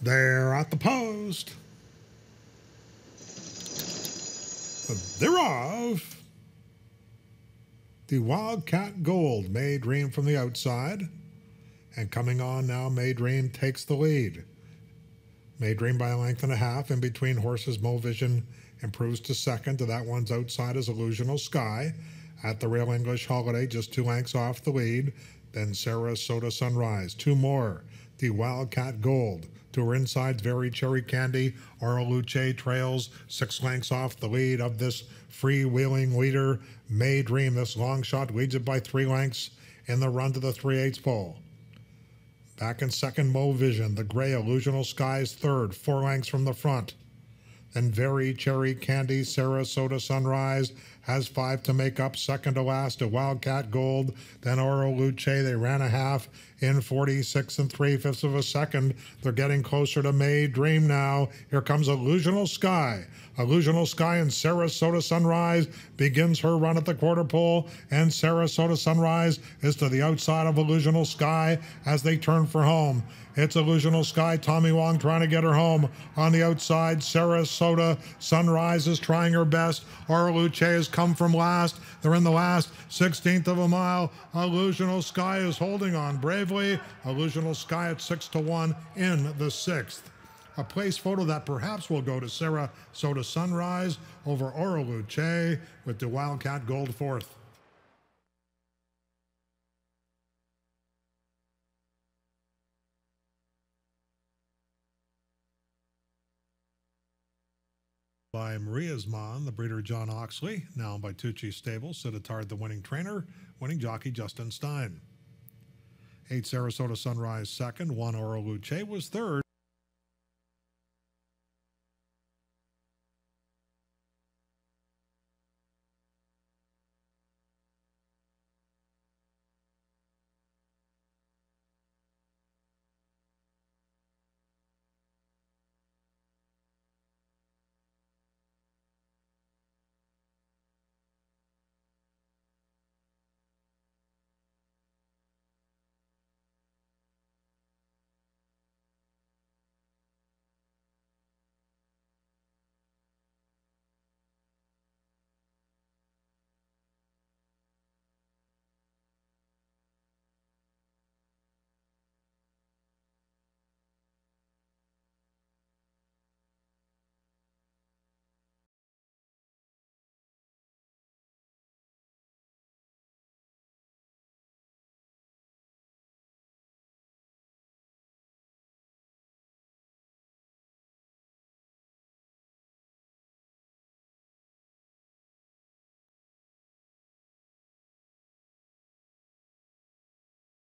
They're at the post. Thereof, the Wildcat Gold, May Dream from the outside. And coming on now, May Dream takes the lead. May Dream by a length and a half. In between horses, Mo Vision improves to second. To that one's outside is Illusional Sky. At the Real English Holiday, just two lengths off the lead. Then Sarasota Sunrise. Two more. The Wildcat Gold. To her inside, Very Cherry Candy. Oro Luce trails six lengths off the lead of this freewheeling leader. May Dream, this long shot, leads it by three lengths in the run to the 3 8 pole. Back in second, Mo Vision. The gray Illusional Skies third, four lengths from the front. Then Very Cherry Candy, Sarasota Sunrise has five to make up. Second to last, a Wildcat Gold. Then Oro Luce. They ran a half in 46 and three fifths of a second. They're getting closer to May Dream now. Here comes Illusional Sky. Illusional Sky and Sarasota Sunrise begins her run at the quarter pole, and Sarasota Sunrise is to the outside of Illusional Sky as they turn for home. It's Illusional Sky. Tommy Wong trying to get her home on the outside. Sarasota Sunrise is trying her best. Luce has come from last. They're in the last 16th of a mile. Illusional Sky is holding on bravely. Illusional Sky at 6 to 1 in the sixth a place photo that perhaps will go to Sarasota Sunrise over Oro Luce with the Wildcat Gold fourth. By Maria's Mon, the breeder John Oxley, now by Tucci Stable, Sid Attard, the winning trainer, winning jockey Justin Stein. Eight Sarasota Sunrise second, one Oro was third.